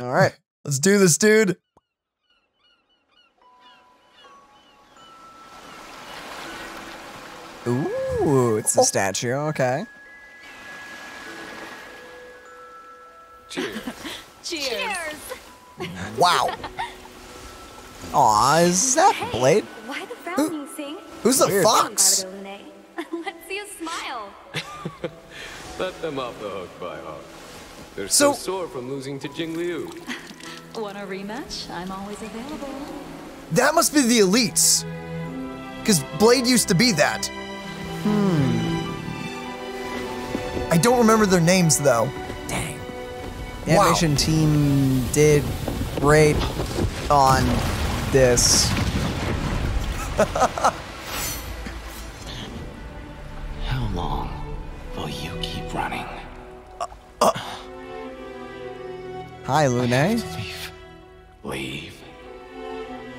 All right. Let's do this, dude. Ooh, it's a oh. statue. Okay. Cheers. Cheers. Wow. Aw, is that Hey, Blade? Why the frowning sing? Who's the Weird. fox? Let's see a smile. Let them off the hook, by heart. They're So- so, sore from losing to Jing Liu. Want a rematch? I'm always available. That must be the elites. Because Blade used to be that. Hmm. I don't remember their names though. Dang. The Wow. animation team did great on this. How long will you keep running? Hi, Lune. Leave. Leave.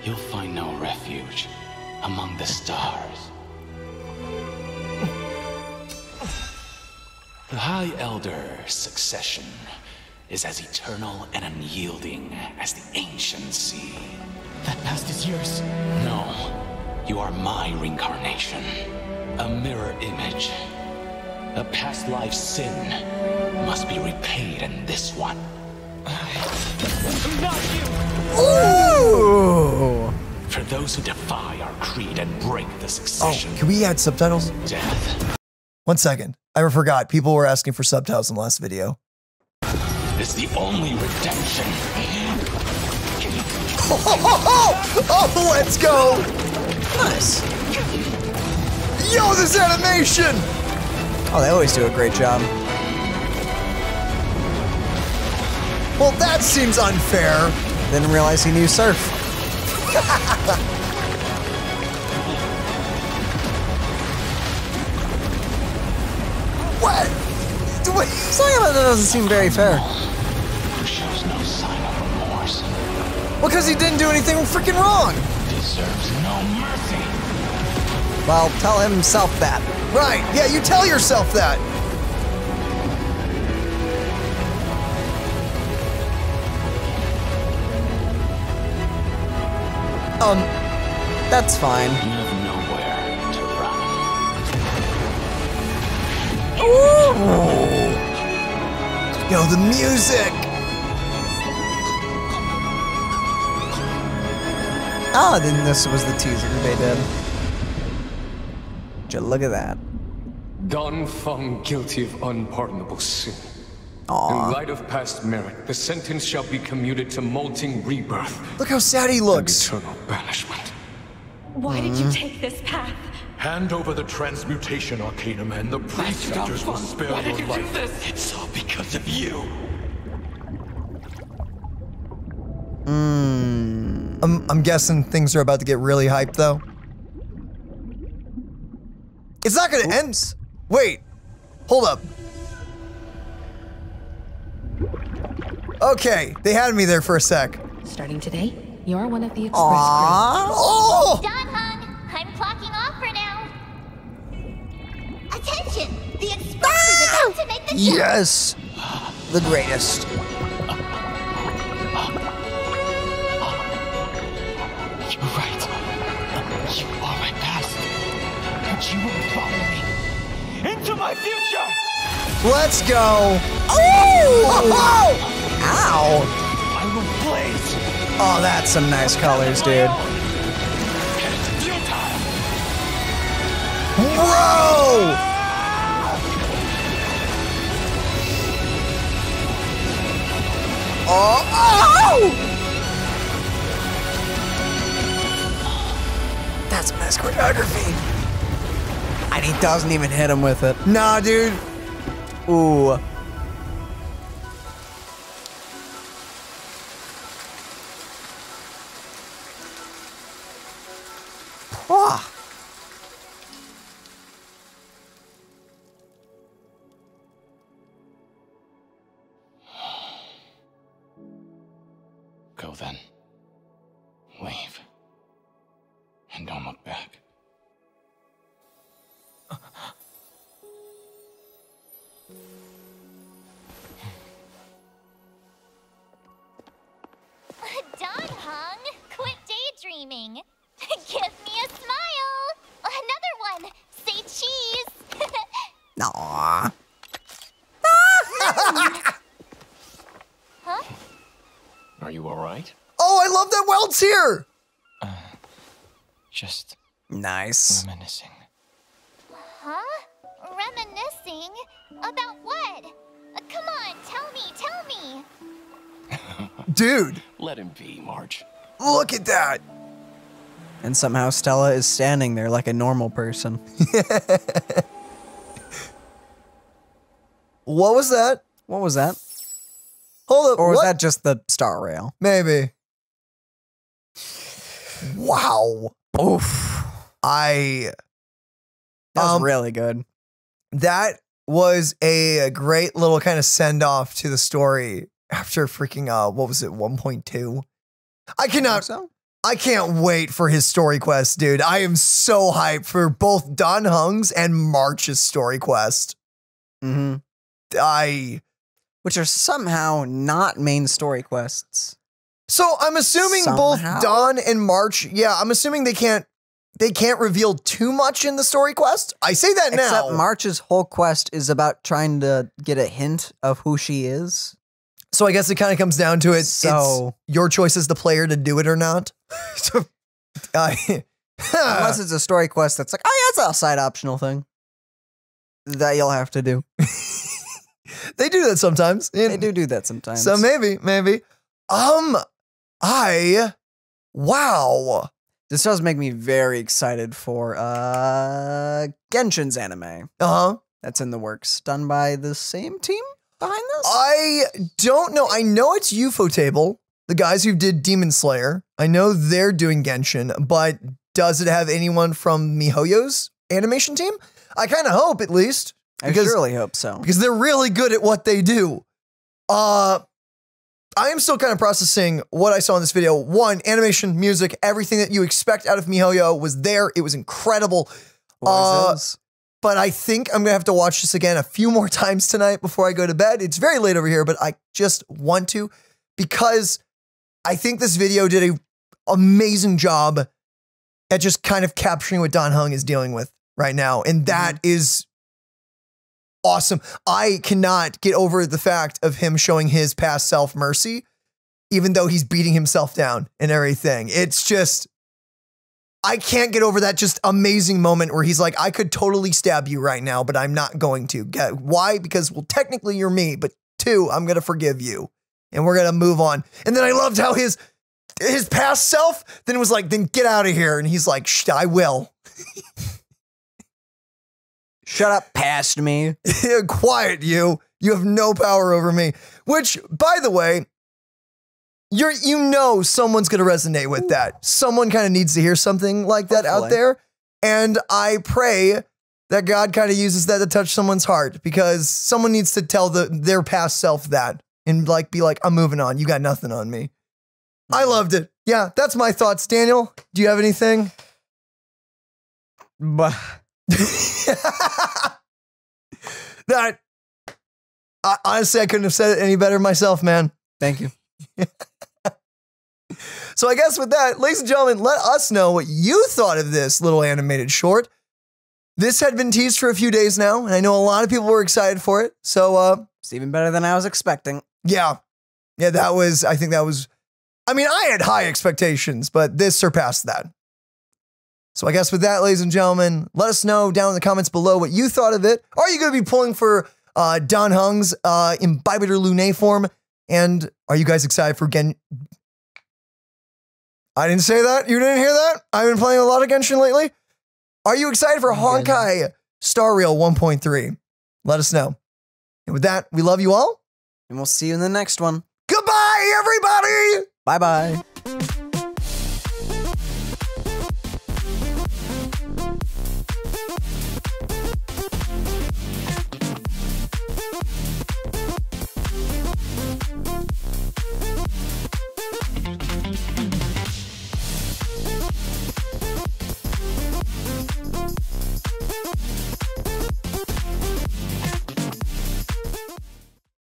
You'll find no refuge among the stars. The High Elder's succession is as eternal and unyielding as the ancient sea. That past is yours? No. You are my reincarnation. A mirror image. A past life sin must be repaid in this one. Ooh. For those who defy our creed and break the succession. Oh, can we add subtitles? death One second. I forgot. People were asking for subtitles in the last video. It's the only redemption. Oh, let's go! Nice. Yo, this animation! Oh, they always do a great job. Well, that seems unfair. Didn't realize he knew surf. What? Wait, Something about that doesn't seem very fair. Who shows no sign of remorse because he didn't do anything freaking wrong. deserves no mercy. Well, tell himself that. Right, yeah, you tell yourself that. Um, that's fine. You have nowhere to run. Yo, the music. Oh, then this was the teaser they did. Just look at that. Don found guilty of unpardonable sin. Aw. In light of past merit, the sentence shall be commuted to molting rebirth Look how sad he looks. eternal banishment. Why did you take this path? Hand over the transmutation arcanum and the preceptors will spare Why did your you do life. this? It's all because of you. Hmm. I'm, I'm guessing things are about to get really hyped though. It's not gonna end. Wait, hold up. Okay, they had me there for a sec. Starting today, you're one of the Express Aww. Oh! Dan Heng. I'm clocking off for now. Attention! The Express is about ah! to make the jump. Yes. The greatest. You're right. You are my past. But you will follow me into my future. Let's go. Oh! Ow! I will blaze. Oh, that's some nice colors, dude. And it's futile. Bro! Oh! oh! That's nice choreography. And he doesn't even hit him with it. Nah, dude. Ooh. Go then. Leave. And don't look back. Dan Heng, quit daydreaming. Love that Welt's here. Just Nice. reminiscing. Huh? Reminiscing? About what? Uh, come on, tell me, tell me. Dude, Let him be, March. look at that. And somehow Stella is standing there like a normal person. What was that? What was that? Hold up. Or was what? that just the star rail? Maybe. Wow. Oof. I That was Um, really good. that was a great little kind of send off to the story after freaking uh what was it 1.2 i cannot so? i can't wait for his story quest dude i am so hyped for both Dan Heng's and march's story quest Mm-hmm. i Which are somehow not main story quests. So i'm assuming Somehow? both Dawn and march yeah i'm assuming they can't they can't reveal too much in the story quest i say that Except now March's whole quest is about trying to get a hint of who she is. so i guess it kind of comes down to it So- it's your choice as the player to do it or not so I, Unless it's a story quest that's like, oh yeah, it's a side optional thing. That you'll have to do. they do that sometimes. They do do that sometimes. So maybe, maybe. Um, I, wow. This does make me very excited for uh Genshin's anime. Uh huh. That's in the works. Done by the same team behind this? I don't know. I know it's ufotable, the guys who did Demon Slayer. I know they're doing Genshin, but does it have anyone from MiHoYo's animation team? I kind of hope at least. I surely hope so. because they're really good at what they do. Uh I am still kind of processing what I saw in this video. One, animation, music, everything that you expect out of MiHoYo was there. It was incredible. Uh, but I think I'm gonna have to watch this again a few more times tonight before I go to bed. It's very late over here, but I just want to because I think this video did a amazing job at just kind of capturing what Dan Heng is dealing with right now, and that is awesome. I cannot get over the fact of him showing his past self mercy, even though he's beating himself down and everything. It's just I can't get over that just amazing moment where he's like, I could totally stab you right now, but I'm not going to. Why? Because, well, technically you're me, but two, I'm going to forgive you and we're going to move on. And then I loved how his his past self then was like, then get out of here. And he's like, I will. Shut up past me. Quiet you. You have no power over me. Which, by the way, you're you know someone's gonna resonate with that. Someone kind of needs to hear something like that out there. And I pray that God kind of uses that to touch someone's heart because someone needs to tell the their past self that and like be like, I'm moving on. You got nothing on me. I loved it. Yeah, that's my thoughts. Daniel, do you have anything? But that I, honestly, I couldn't have said it any better myself, man. thank you. So I guess with that, ladies and gentlemen, let us know what you thought of this little animated short. This had been teased for a few days now, and I know a lot of people were excited for it. So uh It's even better than I was expecting. yeah. Yeah, that was I think that was I mean, I had high expectations, but this surpassed that. So I guess with that, ladies and gentlemen, let us know down in the comments below what you thought of it. Are you going to be pulling for uh, Dan Heng's uh, Imbibitor Lunae form? And are you guys excited for Gen? I didn't say that. You didn't hear that? I've been playing a lot of Genshin lately. Are you excited for Honkai Star Rail 1.3? Let us know. And with that, we love you all. And we'll see you in the next one. Goodbye, everybody. Bye bye.